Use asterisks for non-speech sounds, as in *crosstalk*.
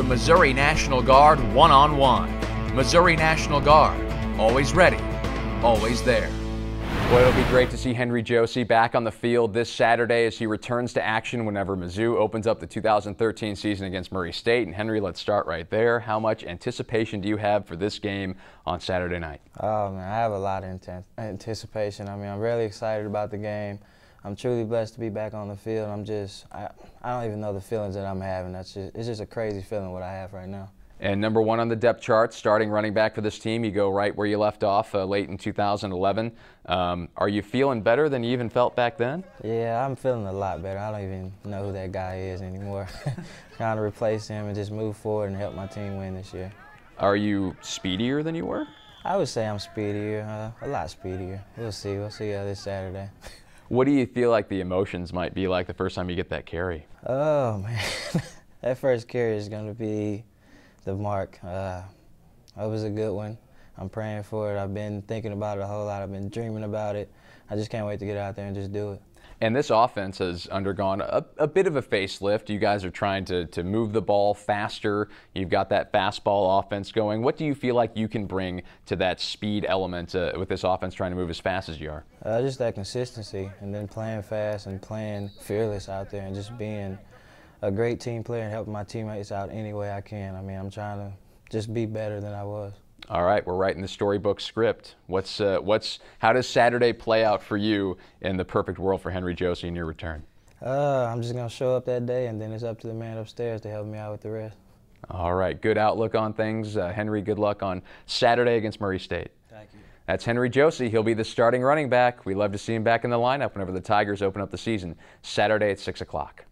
the Missouri National Guard one on one. Missouri National Guard, always ready, always there. Well, it'll be great to see Henry Josey back on the field this Saturday as he returns to action whenever Mizzou opens up the 2013 season against Murray State. And Henry, let's start right there. How much anticipation do you have for this game on Saturday night? Oh man, I have a lot of intense anticipation. I mean, I'm really excited about the game. I'm truly blessed to be back on the field. I'm just, I, I don't even know the feelings that I'm having. That's just, it's just a crazy feeling what I have right now. And number one on the depth chart, starting running back for this team, you go right where you left off uh, late in 2011. Um, are you feeling better than you even felt back then? Yeah, I'm feeling a lot better. I don't even know who that guy is anymore. *laughs* Trying to replace him and just move forward and help my team win this year. Are you speedier than you were? I would say I'm speedier, uh, a lot speedier. We'll see. We'll see uh, this Saturday. *laughs* What do you feel like the emotions might be like the first time you get that carry? Oh *laughs* man, that first carry is going to be the mark. Uh, it was a good one. I'm praying for it. I've been thinking about it a whole lot. I've been dreaming about it. I just can't wait to get out there and just do it. And this offense has undergone a, a, bit of a facelift. You guys are trying to, to move the ball faster. You've got that fastball offense going. What do you feel like you can bring to that speed element uh, with this offense trying to move as fast as you are? Uh, just that consistency and then playing fast and playing fearless out there and just being a great team player and helping my teammates out any way I can. I mean, I'm trying to just be better than I was. All right, we're writing the storybook script. What's uh, what's how does Saturday play out for you in the perfect world for Henry Josey in your return? Uh, I'm just gonna show up that day, and then it's up to the man upstairs to help me out with the rest. All right, good outlook on things, uh, Henry. Good luck on Saturday against Murray State. Thank you. That's Henry Josey. He'll be the starting running back. We love to see him back in the lineup whenever the Tigers open up the season Saturday at six o'clock.